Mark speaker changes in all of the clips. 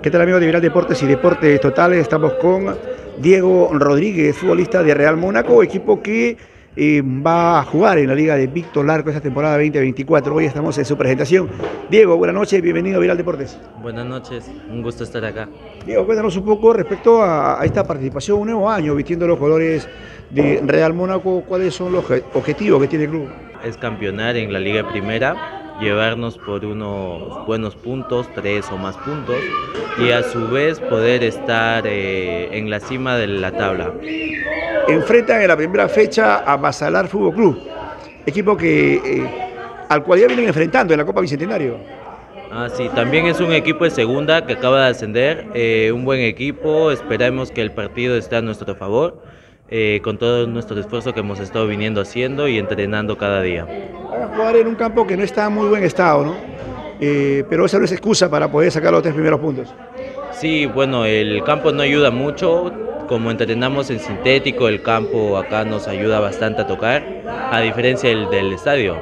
Speaker 1: ¿Qué tal amigos de Viral Deportes y Deportes Totales? Estamos con Diego Rodríguez, futbolista de Real Mónaco, equipo que eh, va a jugar en la Liga de Víctor Larco esta temporada 2024. Hoy estamos en su presentación. Diego, buenas noches, bienvenido a Viral Deportes.
Speaker 2: Buenas noches, un gusto estar acá.
Speaker 1: Diego, cuéntanos un poco respecto a, a esta participación, un nuevo año vistiendo los colores de Real Mónaco. ¿Cuáles son los objetivos que tiene el club?
Speaker 2: Es campeonar en la Liga Primera llevarnos por unos buenos puntos, tres o más puntos, y a su vez poder estar eh, en la cima de la tabla.
Speaker 1: Enfrentan en la primera fecha a Basalar Fútbol Club, equipo que, eh, al cual ya vienen enfrentando en la Copa Bicentenario.
Speaker 2: Ah, sí, también es un equipo de segunda que acaba de ascender, eh, un buen equipo, esperamos que el partido esté a nuestro favor. Eh, con todo nuestro esfuerzo que hemos estado viniendo haciendo y entrenando cada día.
Speaker 1: Jugar en un campo que no está en muy buen estado, ¿no? Eh, pero esa no es excusa para poder sacar los tres primeros puntos.
Speaker 2: Sí, bueno, el campo no ayuda mucho. Como entrenamos en sintético, el campo acá nos ayuda bastante a tocar, a diferencia del, del estadio.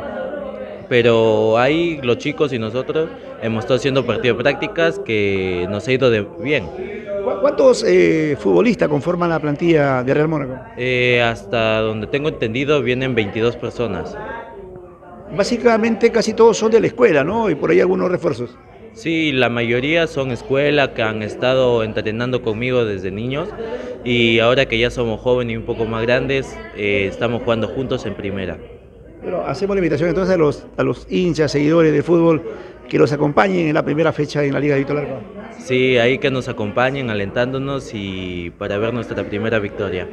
Speaker 2: Pero ahí los chicos y nosotros hemos estado haciendo partidos de prácticas que nos ha ido de bien.
Speaker 1: ¿Cuántos eh, futbolistas conforman la plantilla de Real Mónaco?
Speaker 2: Eh, hasta donde tengo entendido vienen 22 personas.
Speaker 1: Básicamente casi todos son de la escuela, ¿no? Y por ahí algunos refuerzos.
Speaker 2: Sí, la mayoría son escuela que han estado entrenando conmigo desde niños y ahora que ya somos jóvenes y un poco más grandes, eh, estamos jugando juntos en primera.
Speaker 1: Pero hacemos la invitación entonces a los, a los hinchas, seguidores de fútbol que los acompañen en la primera fecha en la Liga de Víctor Largo.
Speaker 2: Sí, ahí que nos acompañen alentándonos y para ver nuestra primera victoria.